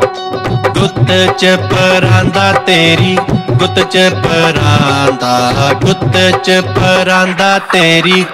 ਗੁੱਤ ਚ ਪਰਾਂਦਾ ਤੇਰੀ, ਗੁੱਤ ਚ ਪਰਾਂਦਾ, ਗੁੱਤ ਚ ਪਰਾਂਦਾ ਤੇਰੀ।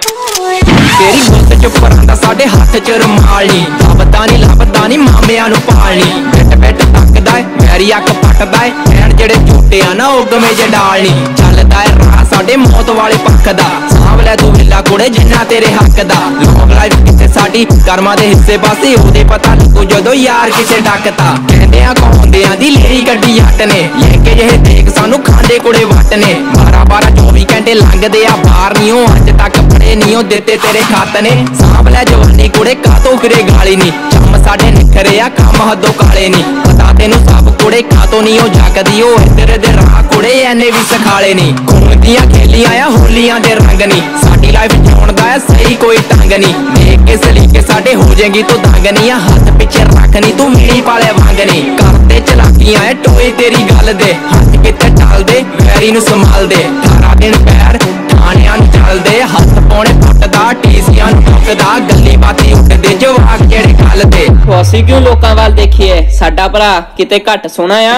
ਤੇਰੀ ਗੁੱਤ ਚ ਪਰਾਂਦਾ ਸਾਡੇ ਹੱਥ ਚ ਰੁਮਾਲੀ ਲੱਭਦਾ ਨਹੀਂ ਲੱਭਦਾ ਨਹੀਂ ਮਾਮਿਆਂ ਨੂੰ ਪਾਲਣੀ। ਬਿੱਟ ਬਿੱਟ ਤੱਕਦਾ ਏ, ਮੈਰੀ ਅੱਖ ਫਟਦਾ ਏ ਐਣ ਜਿਹੜੇ ਝੂਟੇ ਆ ਨਾ ਉਹ ਗਵੇਂ ਜੇ ਡਾਲਣੀ। ਚੱਲਦਾ ਏ ਰਾਹ ਸਾਡੇ ਮੌਤ ਵਾਲੇ ਪੱਖ ਦਾ ਸਾਂਭ ਲੈ ਤੂੰ ਵਿਲਾ ਕੁੜੇ, ਜਿੰਨਾ ਤੇਰੇ ਹੱਕ ਦਾ। ਲੌਂਗ ਲਾਈਫ ਕਿਤੇ ਸਾਡੀ ਕਰਮਾਂ ਦੇ ਹਿੱਸੇ ਪਾਸੇ, ਉਹਦੇ ਪਤਾ ਲੱਗੂ ਜਦੋਂ ਯਾਰ ਕਿਸੇ ਡੱਕਤਾ। ਕਹਿੰਦੇ ਆ ਕੌਂਦਿਆਂ ਦੀ ਲੇਰੀ ਗੱਡੀ ਹੱਟ ਨੇ ਲੈ ਕੇ ਜਿਹੇ ਦੇਖ ਸਾਨੂੰ ਖਾਂਦੇ ਕੁੜੇ ਵੱਟ ਨੇ 12 12 24 ਘੰਟੇ ਲੰਘਦੇ ਆ ਬਾਹਰ ਨਹੀਂ ਉਹ ਅੱਜ ਤੱਕ ਫੜੇ ਨਹੀਂ ਉਹ ਦਿੱਤੇ ਤੇਰੇ ਖਾਤ ਨੇ ਸਾਂਭ ਲੈ ਜਵਾਨੀ ਕੁੜੇ ਕਾਤੋਂ ਫਿਰੇ ਗਾਲੀ ਨਹੀਂ ਕੰਮ ਸਾਡੇ ਨਿਖਰੇ ਆ, ਕੰਮ ਹੱਦੋਂ ਕਾਲੇ ਨਹੀਂ ਪਤਾ ਤੈਨੂੰ ਸਭ ਕੁੜੇ ਕਾਤੋਂ ਨਹੀਂ ਉਹ ਜਗਦੀ, ਉਹ ਇੱਧਰ ਦੇ ਰਾਹ ਕੁੜੇ ਐਨੇ ਵੀ ਸਖਾਲੇ ਨਹੀਂ ਖੂਨ ਖੇਲੀਆਂ ਆ, ਹੋਲੀਆਂ ਦੇ ਰੰਗ ਨਹੀਂ ਸਾਡੀ ਲਾਈਫ ਜਿਉਣ ਦਾ ਐ ਸਹੀ ਕੋਈ ਟੰਗ ਨਹੀਂ ਦੇਖ ਕੇ ਸਲੀਕੇ ਸਾਡੇ ਹੋ ਜਾਏਗੀ, ਤੂੰ ਦੰਗ ਨਹੀਂ ਆ। ਹੱਥ ਪਿੱਛੇ ਰੱਖ ਨਹੀਂ ਤੂੰ ਮੀਣੀ ਪਾਲੇ ਵਾਂਗ ਨਹੀਂ ਕਰਦੇ ਚਲਾਕੀਆਂ ਐ, ਟੋਏ ਤੇਰੀ ਗੱਲ ਦੇ। ਹੱਥ ਕਿੱਥੇ ਟਾਲਦੇ, ਵੈਰੀ ਨੂੰ ਸੰਭਾਲਦੇ। ਸਾਰਾ ਦਿਨ ਪੈਰ ਥਾਣਿਆਂ ਨੂੰ ਚੱਲਦੇ। ਹੱਥ ਪਾਉਣੇ ਫੁੱਟਦਾ ਟੀਸੀਆਂ ਨੂੰ ਟੁੱਟਦਾ ਗੱਲੀ ਬਾਤੀ ਉੱਠਦੇ ਜਵਾਕ ਜਿਹੜੇ ਗੱਲ ਦੇ। ਅਸੀਂ ਕਿਉਂ ਲੋਕਾਂ ਵੱਲ ਦੇਖੀਏ? ਸਾਡਾ ਭਰਾ ਕਿਤੇ ਘੱਟ ਸੋਹਣਾ ਆ।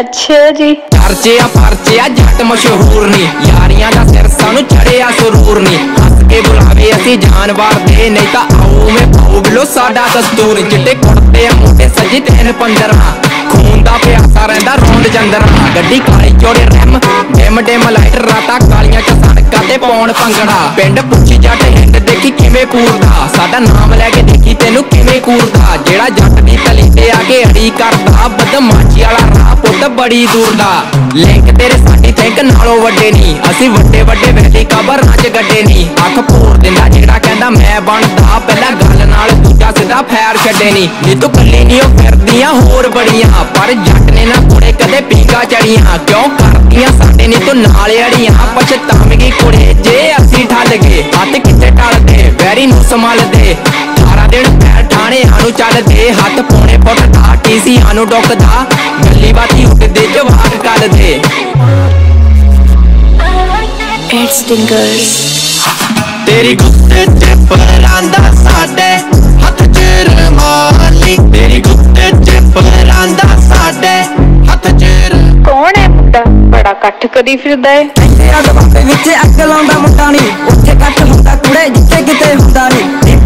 ਅੱਛਾ ਜੀ। ਚਰਚੇ ਆ ਪਰਚੇ ਆ ਜੱਟ ਮਸ਼ਹੂਰ ਨਹੀਂ ਯਾਰੀਆਂ ਦਾ ਸਿਰ ਸਾਨੂੰ ਚੜਿਆ ਸਰੂਰ ਨਹੀਂ ਹੱਸ ਕੇ ਬੁਲਾਵੇ ਅਸੀਂ ਜਾਨਵਰ ਦੇ ਨਹੀਂ ਤਾਂ ਆਓ ਮੈਂ ਭੋਗ ਲੋ ਸਾਡਾ ਦਸਤੂਰ। ਚਿੱਟੇ ਕੁੜਤੇ ਆ ਮੋਟੇ ਸੱਜੀ ਤਿੰਨ ਪੰਦਰਾਂ ਖੂਨ ਦਾ ਪਿਆਸਾ ਰਹਿੰਦਾ ਰੋਂਦ ਚੰਦਰਾਂ ਗੱਡੀ ਕਾਲੀ ਚੋੜੇ ਰੈਮ ਡਿਮ ਡਿਮ ਲਾਈਟ ਰਾਤਾਂ ਕਾਲੀਆਂ ਚ ਸੜਕਾਂ ਪਾਉਣ ਭੰਗੜਾ? ਪਿੰਡ ਪੁੱਛੀ ਜੱਟ ਹਿੰਦ ਦੇਖੀ ਕਿਵੇਂ ਕੂਰਦਾ? ਸਾਡਾ ਨਾਮ ਲੈ ਕੇ ਦੇਖੀ ਤੈਨੂੰ ਕਿਵੇਂ ਕੂਰਦਾ? ਜਿਹੜਾ ਜੱਟ ਦੀ ਤਲੀ ਤੇ ਆ ਕੇ ਅੜੀ ਕਰਦਾ, ਬਦਮਾਸ਼ੀ ਵਾਲਾ ਰਾਹ ਪੁੱਤ ਬੜੀ ਦੂਰ ਦਾ। ਲਿੰਕ ਤੇਰੇ ਸਾਡੀ ਥਿੰਕ ਨਾਲੋਂ ਵੱਡੇ ਨਹੀਂ। ਅਸੀਂ ਵੱਡੇ ਵੱਡੇ ਵੈਲੀ ਕਬਰਾਂ 'ਚ ਗੱਡੇ ਨਹੀਂ। ਅੱਖ ਭੋਰ ਦਿੰਦਾ ਜਿਹੜਾ ਕਹਿੰਦਾ ਮੈਂ ਬਣਦਾ। ਪਹਿਲਾਂ ਗੱਲ ਨਾਲ ਦੂਜਾ ਸਿੱਧਾ ਫੈਰ ਛੱਡੇ ਨਹੀਂ। ਨੀ ਤੂੰ ਕੱਲੀ ਨਹੀਂ, ਉਹ ਫਿਰਦੀਆਂ ਹੋਰ ਬੜੀਆਂ। ਪਰ ਜੱਟ ਨੇ ਨਾ ਕੁੜੇ ਕਦੇ ਪੀਂਗਾ ਚੜੀਆਂ। ਕਿਉਂ ਕਰਦੀਆਂ ਸਾਡੇ ਨੇ ਤੂੰ ਨਾਲ ਅੜੀਆਂ ਪਛਤਾਵੇਂਗੀ ਕੁੜੇ ਜੇ ਅਸੀਂ ਠੱਲ ਗਏ ਹੱਥ ਕਿੱਥੇ ਟਲਦੇ ਵੈਰੀ ਨੂੰ ਸੰਭਾਲਦੇ ਸਾਰਾ ਦਿਨ ਪੈਰ ਠਾਣੇ ਨੂੰ ਚੱਲਦੇ ਹੱਥ ਪੌਣੇ ਫੁੱਟ ਦਾ ਟੀਸੀ ਨੂੰ ਡੁੱਕਦਾ ਗੱਲੀ ਬਾਤੀ ਉੱਡਦੇ ਜਵਾਕ ਕੱਲਦੇ ਐਡ ਸਟਿੰਗਰਸ ਤੇਰੀ ਗੁੱਤੇ ਚ ਪਰਾਂਦਾ ਬੜਾ ਇਕੱਠ ਕਰੀ ਫਿਰਦਾ ਹੈ ਇੱਥੇ ਅੱਗ ਵਿੱਚ ਅੱਗ ਲਾਉਂਦਾ ਮੁੰਡਾ ਨਹੀਂ ਉੱਥੇ ਕੱਟ ਹੁੰਦਾ ਕੁੜੇ, ਜਿੱਥੇ ਕਿਤੇ ਹੁੰਦਾ ਨਹੀਂ